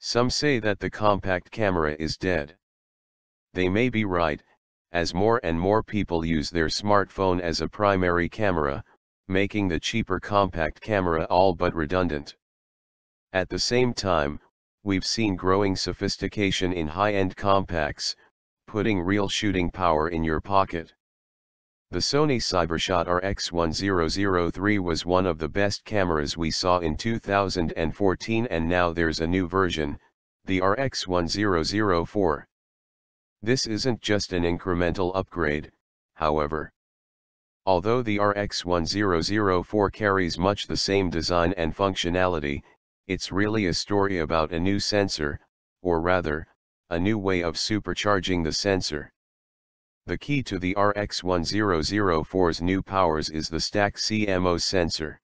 Some say that the compact camera is dead. They may be right, as more and more people use their smartphone as a primary camera, making the cheaper compact camera all but redundant. At the same time, we've seen growing sophistication in high-end compacts, putting real shooting power in your pocket. The Sony Cybershot RX100 III was one of the best cameras we saw in 2014 and now there's a new version, the RX100 IV. This isn't just an incremental upgrade, however. Although the RX100 IV carries much the same design and functionality, it's really a story about a new sensor, or rather, a new way of supercharging the sensor. The key to the RX100 IV's new powers is the Stack CMOS sensor.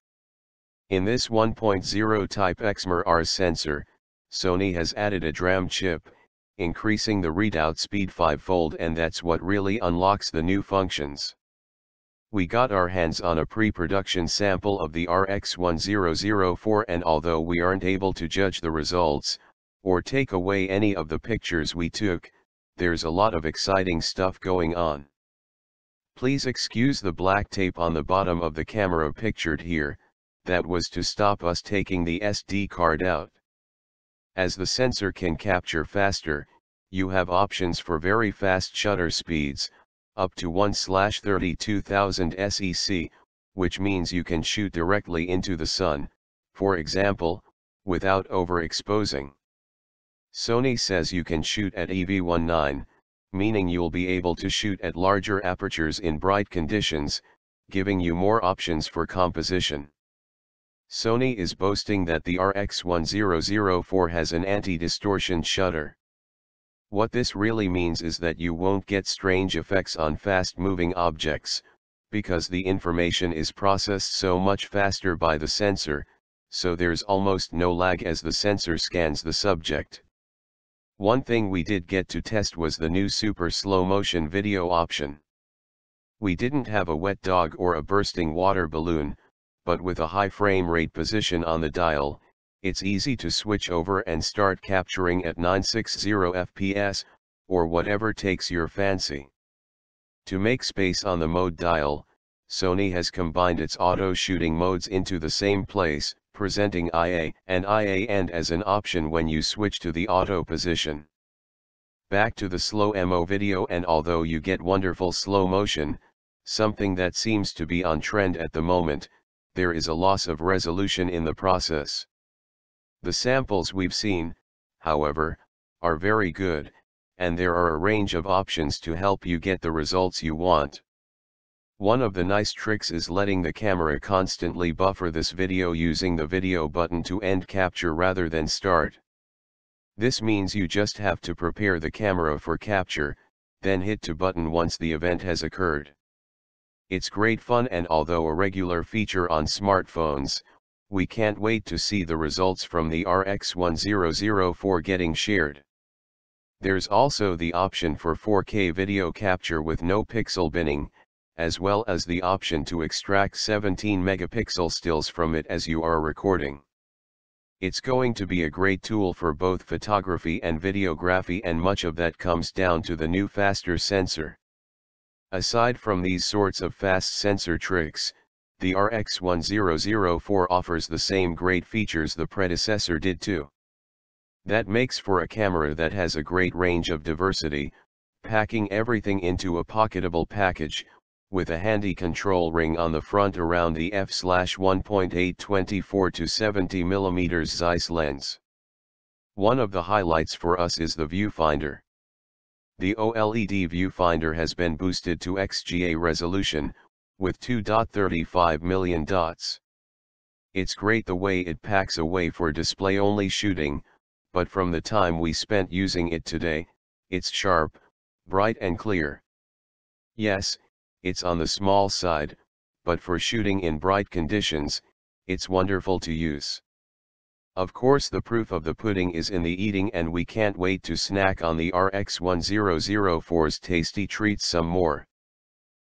In this 1.0 type Exmor sensor, Sony has added a DRAM chip, increasing the readout speed fivefold and that's what really unlocks the new functions. We got our hands on a pre-production sample of the RX100 IV and although we aren't able to judge the results, or take away any of the pictures we took, there's a lot of exciting stuff going on. Please excuse the black tape on the bottom of the camera pictured here, that was to stop us taking the SD card out. As the sensor can capture faster, you have options for very fast shutter speeds, up to 1-32000 SEC, which means you can shoot directly into the sun, for example, without overexposing. Sony says you can shoot at EV19, meaning you'll be able to shoot at larger apertures in bright conditions, giving you more options for composition. Sony is boasting that the RX100 IV has an anti-distortion shutter. What this really means is that you won't get strange effects on fast-moving objects, because the information is processed so much faster by the sensor, so there's almost no lag as the sensor scans the subject. One thing we did get to test was the new super slow motion video option. We didn't have a wet dog or a bursting water balloon, but with a high frame rate position on the dial, it's easy to switch over and start capturing at 960 fps, or whatever takes your fancy. To make space on the mode dial, Sony has combined its auto shooting modes into the same place, presenting IA and IA and as an option when you switch to the auto position. Back to the slow MO video and although you get wonderful slow motion, something that seems to be on trend at the moment, there is a loss of resolution in the process. The samples we've seen, however, are very good, and there are a range of options to help you get the results you want. One of the nice tricks is letting the camera constantly buffer this video using the video button to end capture rather than start. This means you just have to prepare the camera for capture, then hit to button once the event has occurred. It's great fun and although a regular feature on smartphones, we can't wait to see the results from the RX100 IV getting shared. There's also the option for 4K video capture with no pixel binning, as well as the option to extract 17 megapixel stills from it as you are recording. It's going to be a great tool for both photography and videography and much of that comes down to the new faster sensor. Aside from these sorts of fast sensor tricks, the RX100 IV offers the same great features the predecessor did too. That makes for a camera that has a great range of diversity, packing everything into a pocketable package, with a handy control ring on the front around the f/1.8 24 to 70 mm Zeiss lens. One of the highlights for us is the viewfinder. The OLED viewfinder has been boosted to XGA resolution, with 2.35 million dots. It's great the way it packs away for display-only shooting, but from the time we spent using it today, it's sharp, bright and clear. Yes, it's on the small side, but for shooting in bright conditions, it's wonderful to use. Of course the proof of the pudding is in the eating and we can't wait to snack on the RX100 IV's tasty treats some more.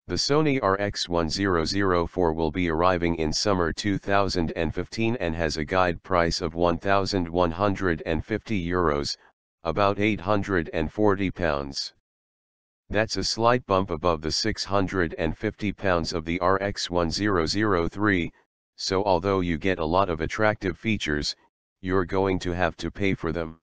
The Sony RX100 IV will be arriving in summer 2015 and has a guide price of 1,150 euros, about 840 pounds. That's a slight bump above the 650 pounds of the RX100 III, so although you get a lot of attractive features, you're going to have to pay for them.